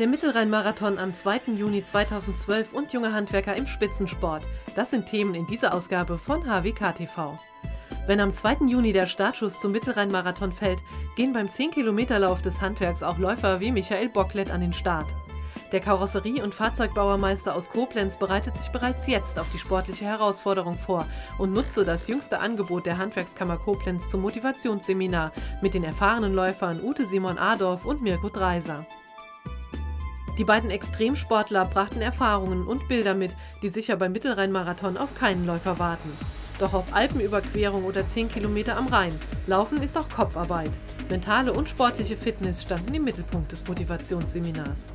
Der Mittelrhein-Marathon am 2. Juni 2012 und junge Handwerker im Spitzensport. Das sind Themen in dieser Ausgabe von HWK TV. Wenn am 2. Juni der Startschuss zum Mittelrhein-Marathon fällt, gehen beim 10-Kilometer-Lauf des Handwerks auch Läufer wie Michael Bocklet an den Start. Der Karosserie- und Fahrzeugbauermeister aus Koblenz bereitet sich bereits jetzt auf die sportliche Herausforderung vor und nutze das jüngste Angebot der Handwerkskammer Koblenz zum Motivationsseminar mit den erfahrenen Läufern Ute Simon Adorf und Mirko Dreiser. Die beiden Extremsportler brachten Erfahrungen und Bilder mit, die sicher beim Mittelrhein-Marathon auf keinen Läufer warten. Doch ob Alpenüberquerung oder 10 Kilometer am Rhein, Laufen ist auch Kopfarbeit. Mentale und sportliche Fitness standen im Mittelpunkt des Motivationsseminars.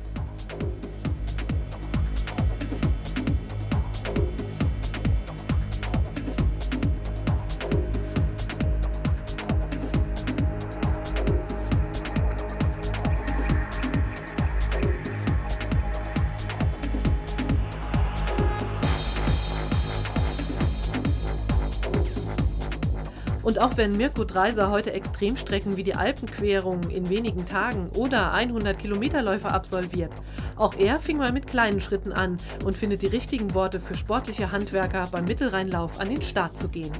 Und auch wenn Mirko Dreiser heute Extremstrecken wie die Alpenquerung in wenigen Tagen oder 100 Kilometerläufe absolviert, auch er fing mal mit kleinen Schritten an und findet die richtigen Worte für sportliche Handwerker beim Mittelrheinlauf an den Start zu gehen.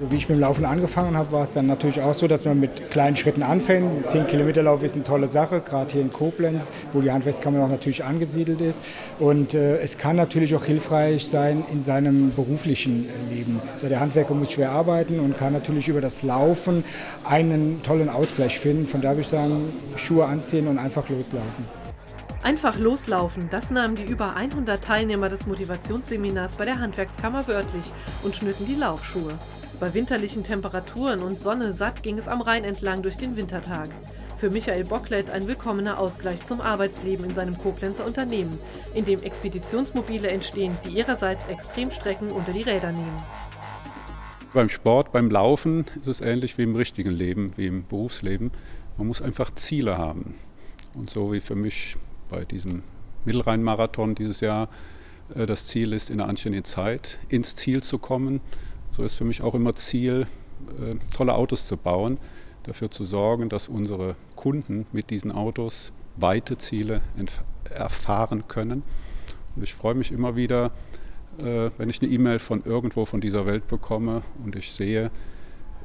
Wie ich mit dem Laufen angefangen habe, war es dann natürlich auch so, dass man mit kleinen Schritten anfängt. 10 Kilometer Lauf ist eine tolle Sache, gerade hier in Koblenz, wo die Handwerkskammer auch natürlich angesiedelt ist. Und äh, es kann natürlich auch hilfreich sein in seinem beruflichen Leben. Also der Handwerker muss schwer arbeiten und kann natürlich über das Laufen einen tollen Ausgleich finden. Von da würde ich sagen, Schuhe anziehen und einfach loslaufen. Einfach loslaufen, das nahmen die über 100 Teilnehmer des Motivationsseminars bei der Handwerkskammer wörtlich und schnitten die Laufschuhe. Bei winterlichen Temperaturen und Sonne satt ging es am Rhein entlang durch den Wintertag. Für Michael Bocklet ein willkommener Ausgleich zum Arbeitsleben in seinem Koblenzer Unternehmen, in dem Expeditionsmobile entstehen, die ihrerseits Extremstrecken unter die Räder nehmen. Beim Sport, beim Laufen ist es ähnlich wie im richtigen Leben, wie im Berufsleben. Man muss einfach Ziele haben. Und so wie für mich bei diesem Mittelrhein-Marathon dieses Jahr äh, das Ziel ist, in einer anständigen Zeit ins Ziel zu kommen, so ist für mich auch immer Ziel, äh, tolle Autos zu bauen, dafür zu sorgen, dass unsere Kunden mit diesen Autos weite Ziele erfahren können. Und ich freue mich immer wieder, äh, wenn ich eine E-Mail von irgendwo von dieser Welt bekomme und ich sehe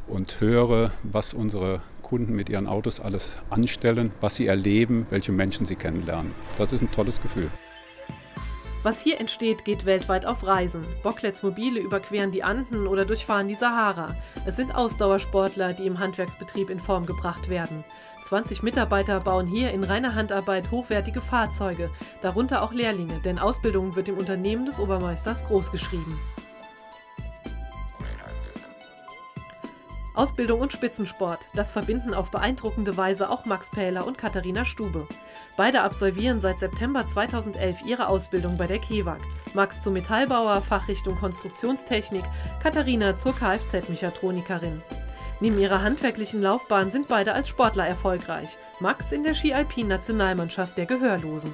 und höre, was unsere Kunden mit ihren Autos alles anstellen, was sie erleben, welche Menschen sie kennenlernen. Das ist ein tolles Gefühl. Was hier entsteht, geht weltweit auf Reisen. Bocklets Mobile überqueren die Anden oder durchfahren die Sahara. Es sind Ausdauersportler, die im Handwerksbetrieb in Form gebracht werden. 20 Mitarbeiter bauen hier in reiner Handarbeit hochwertige Fahrzeuge, darunter auch Lehrlinge, denn Ausbildung wird im Unternehmen des Obermeisters großgeschrieben. Ausbildung und Spitzensport, das verbinden auf beeindruckende Weise auch Max Pähler und Katharina Stube. Beide absolvieren seit September 2011 ihre Ausbildung bei der KEWAG. Max zum Metallbauer, Fachrichtung Konstruktionstechnik, Katharina zur Kfz-Mechatronikerin. Neben ihrer handwerklichen Laufbahn sind beide als Sportler erfolgreich. Max in der Ski-Alpin-Nationalmannschaft der Gehörlosen.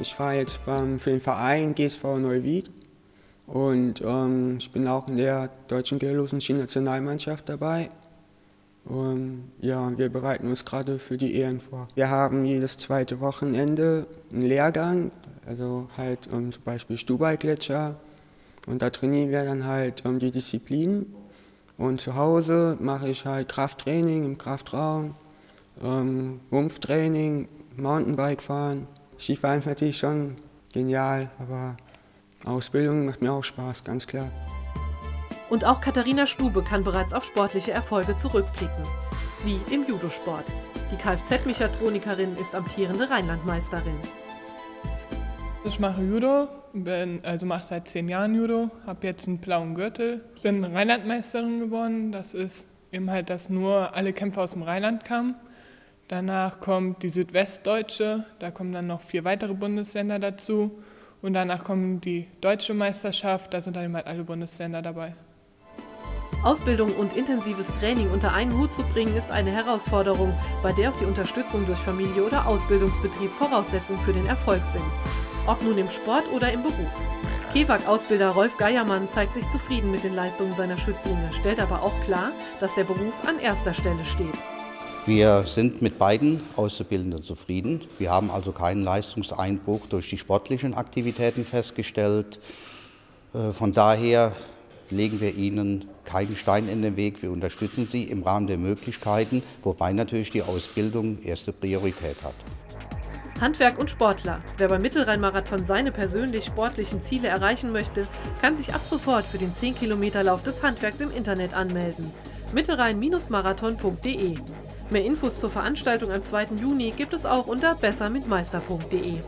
Ich war jetzt beim, für den Verein GSV Neuwied und ähm, ich bin auch in der deutschen Gehörlosen Ski-Nationalmannschaft dabei. Und ja, wir bereiten uns gerade für die Ehren vor. Wir haben jedes zweite Wochenende einen Lehrgang, also halt um, zum Beispiel Stubai-Gletscher. Und da trainieren wir dann halt um, die Disziplinen. Und zu Hause mache ich halt Krafttraining im Kraftraum, ähm, Rumpftraining, Mountainbike fahren. Skifahren ist natürlich schon genial, aber Ausbildung macht mir auch Spaß, ganz klar. Und auch Katharina Stube kann bereits auf sportliche Erfolge zurückblicken. Sie im Judosport. Die Kfz-Mechatronikerin ist amtierende Rheinlandmeisterin. Ich mache Judo, bin, also mache seit zehn Jahren Judo, habe jetzt einen blauen Gürtel. Bin Rheinlandmeisterin geworden. Das ist eben halt, dass nur alle Kämpfer aus dem Rheinland kamen. Danach kommt die Südwestdeutsche, da kommen dann noch vier weitere Bundesländer dazu. Und danach kommt die Deutsche Meisterschaft, da sind dann eben halt alle Bundesländer dabei. Ausbildung und intensives Training unter einen Hut zu bringen, ist eine Herausforderung, bei der auch die Unterstützung durch Familie oder Ausbildungsbetrieb Voraussetzung für den Erfolg sind. Ob nun im Sport oder im Beruf. KEWAG-Ausbilder Rolf Geiermann zeigt sich zufrieden mit den Leistungen seiner Schützlinge, stellt aber auch klar, dass der Beruf an erster Stelle steht. Wir sind mit beiden Auszubildenden zufrieden. Wir haben also keinen Leistungseinbruch durch die sportlichen Aktivitäten festgestellt. Äh, von daher legen wir Ihnen keinen Stein in den Weg. Wir unterstützen Sie im Rahmen der Möglichkeiten, wobei natürlich die Ausbildung erste Priorität hat. Handwerk und Sportler. Wer beim Mittelrhein-Marathon seine persönlich sportlichen Ziele erreichen möchte, kann sich ab sofort für den 10-Kilometer-Lauf des Handwerks im Internet anmelden. mittelrhein-marathon.de Mehr Infos zur Veranstaltung am 2. Juni gibt es auch unter bessermitmeister.de.